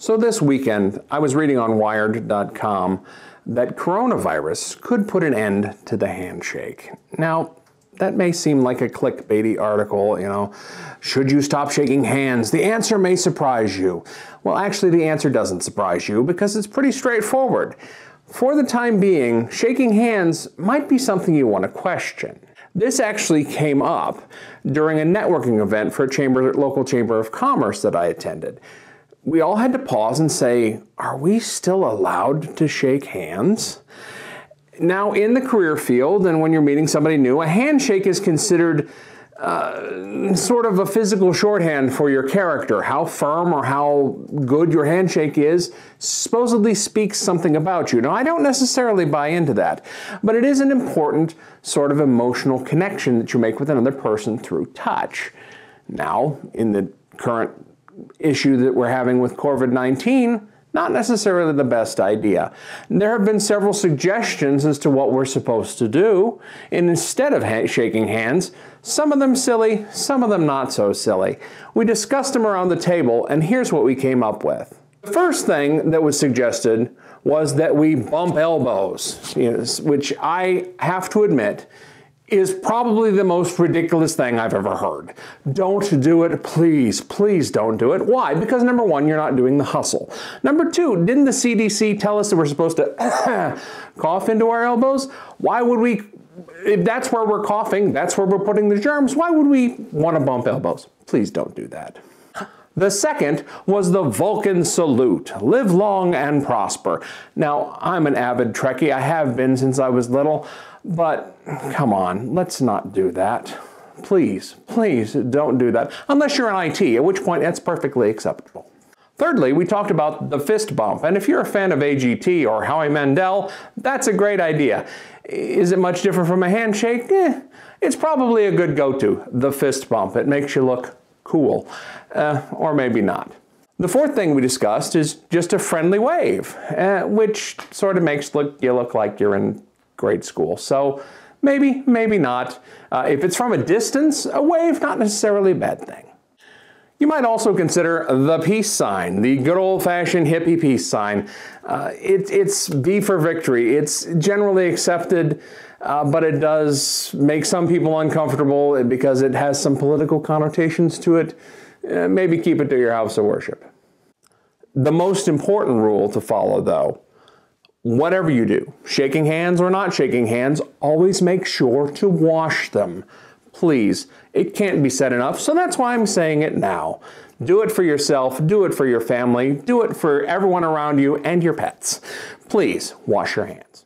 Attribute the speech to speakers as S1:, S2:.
S1: So this weekend, I was reading on Wired.com that coronavirus could put an end to the handshake. Now, that may seem like a clickbaity article, you know. Should you stop shaking hands? The answer may surprise you. Well, actually, the answer doesn't surprise you because it's pretty straightforward. For the time being, shaking hands might be something you want to question. This actually came up during a networking event for a chamber, local chamber of commerce that I attended we all had to pause and say, are we still allowed to shake hands? Now, in the career field, and when you're meeting somebody new, a handshake is considered uh, sort of a physical shorthand for your character. How firm or how good your handshake is supposedly speaks something about you. Now, I don't necessarily buy into that, but it is an important sort of emotional connection that you make with another person through touch. Now, in the current issue that we're having with COVID 19, not necessarily the best idea. There have been several suggestions as to what we're supposed to do, and instead of ha shaking hands, some of them silly, some of them not so silly. We discussed them around the table, and here's what we came up with. The first thing that was suggested was that we bump elbows, which I have to admit is probably the most ridiculous thing I've ever heard. Don't do it, please, please don't do it. Why? Because number one, you're not doing the hustle. Number two, didn't the CDC tell us that we're supposed to cough into our elbows? Why would we, if that's where we're coughing, that's where we're putting the germs, why would we want to bump elbows? Please don't do that. The second was the Vulcan salute. Live long and prosper. Now, I'm an avid Trekkie. I have been since I was little. But come on, let's not do that. Please, please don't do that. Unless you're in IT, at which point that's perfectly acceptable. Thirdly, we talked about the fist bump, and if you're a fan of AGT or Howie Mandel, that's a great idea. Is it much different from a handshake? Eh, it's probably a good go-to, the fist bump. It makes you look cool, uh, or maybe not. The fourth thing we discussed is just a friendly wave, uh, which sort of makes look, you look like you're in grade school. So maybe, maybe not. Uh, if it's from a distance, a wave, not necessarily a bad thing. You might also consider the peace sign, the good old-fashioned hippie peace sign. Uh, it, it's V for victory. It's generally accepted, uh, but it does make some people uncomfortable because it has some political connotations to it. Uh, maybe keep it to your house of worship. The most important rule to follow, though, whatever you do, shaking hands or not shaking hands, always make sure to wash them. Please, it can't be said enough, so that's why I'm saying it now. Do it for yourself, do it for your family, do it for everyone around you and your pets. Please wash your hands.